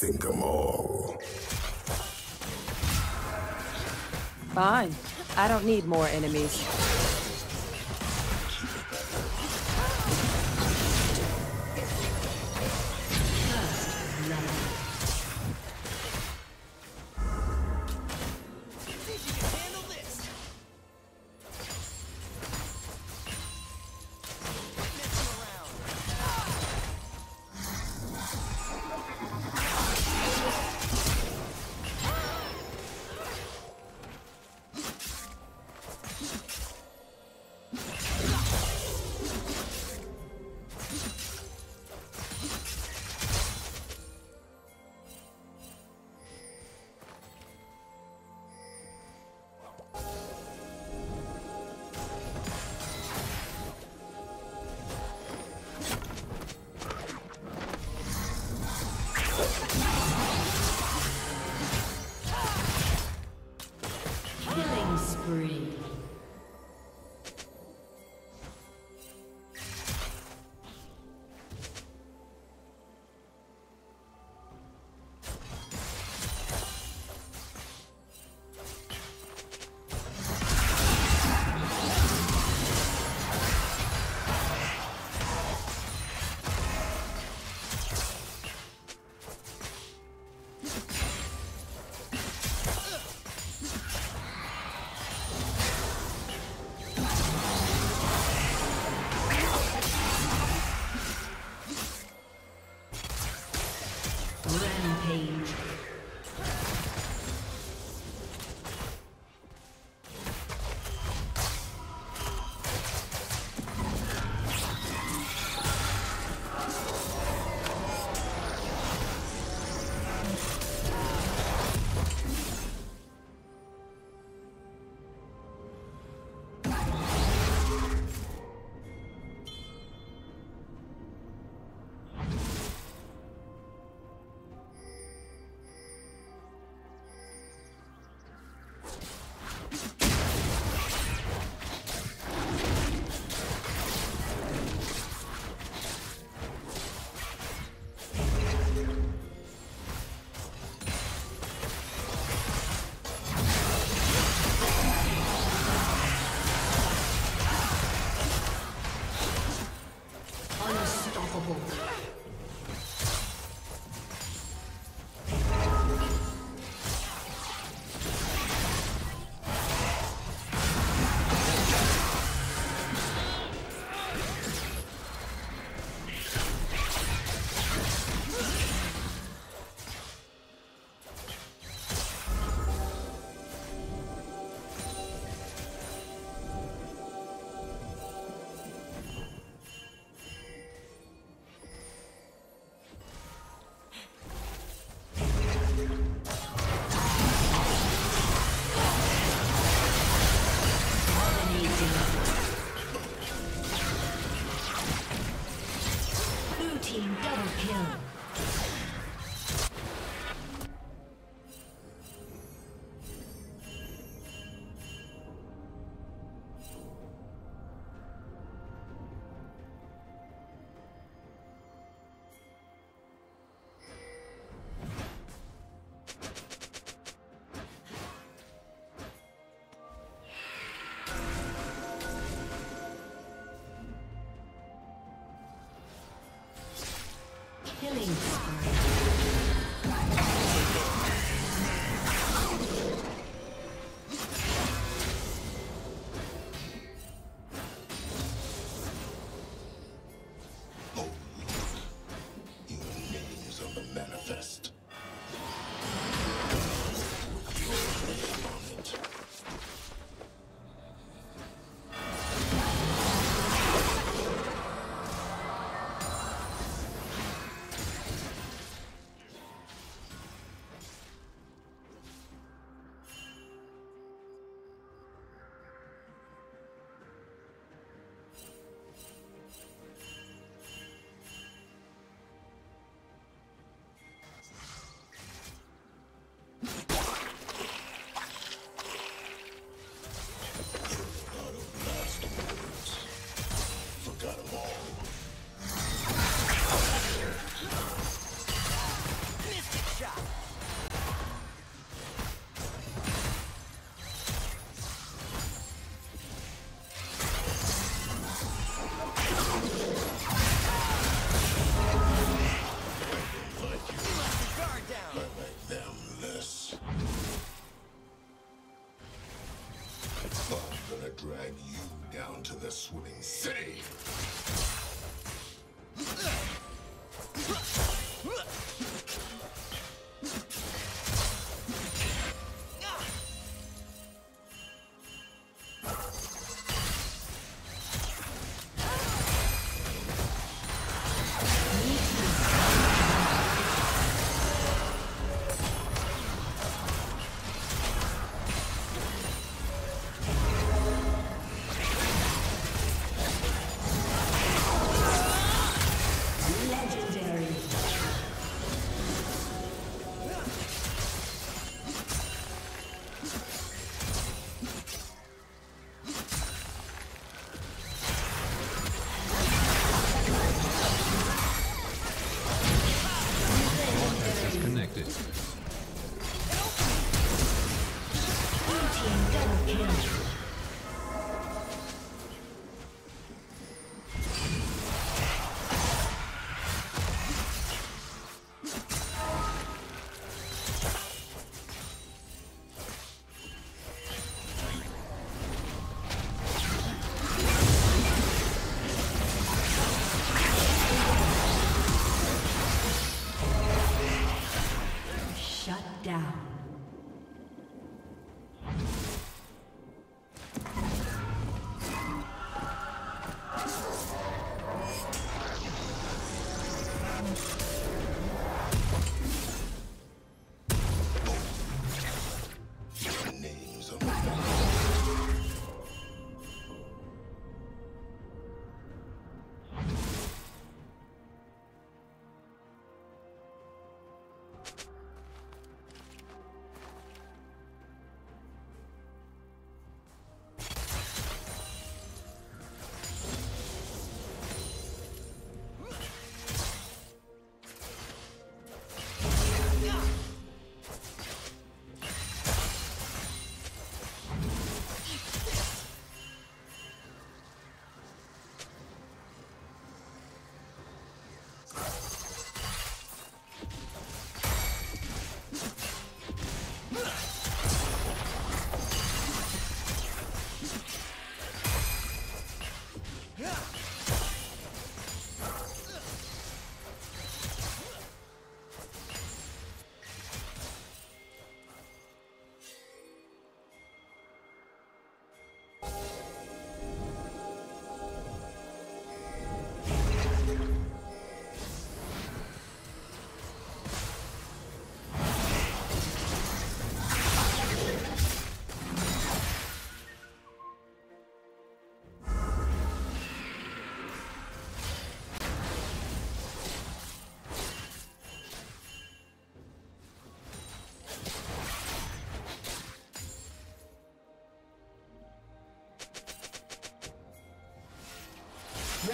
Think 'em all. Fine. I don't need more enemies.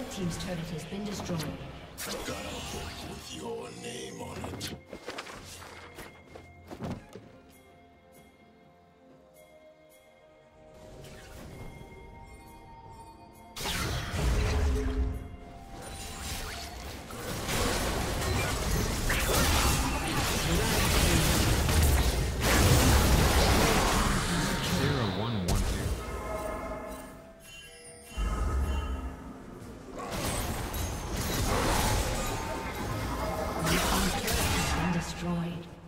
Red Team's turret has been destroyed. Got a book with your name on it. Destroyed.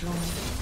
destroyed.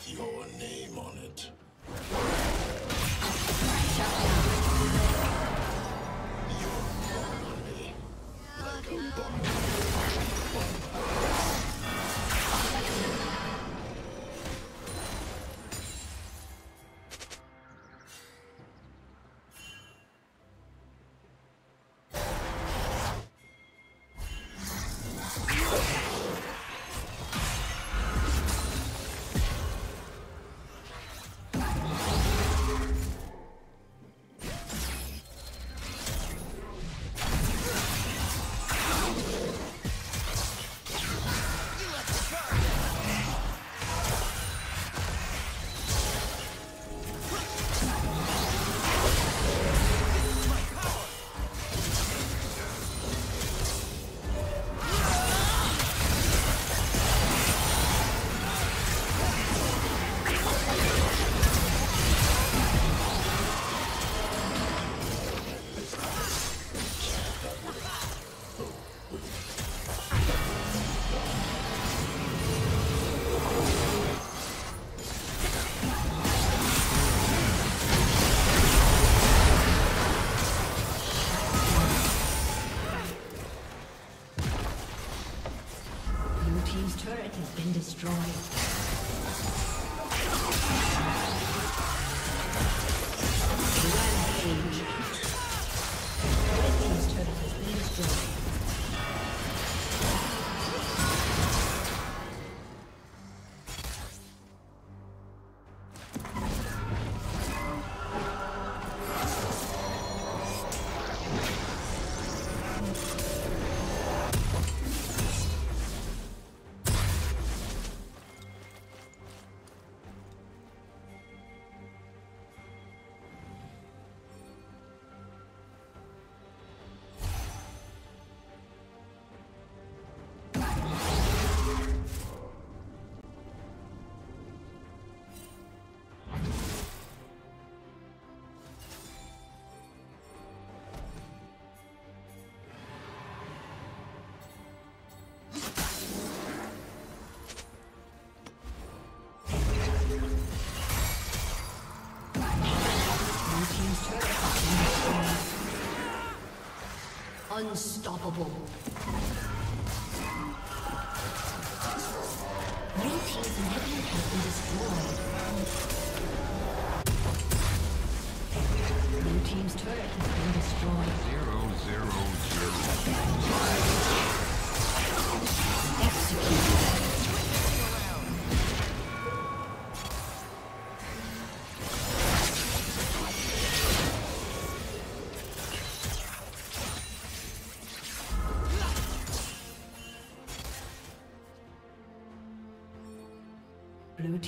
With your name on it. Unstoppable. Blue Team's inhibitor has been destroyed. Blue Team's turret has been destroyed. Zero, zero, zero. Executed.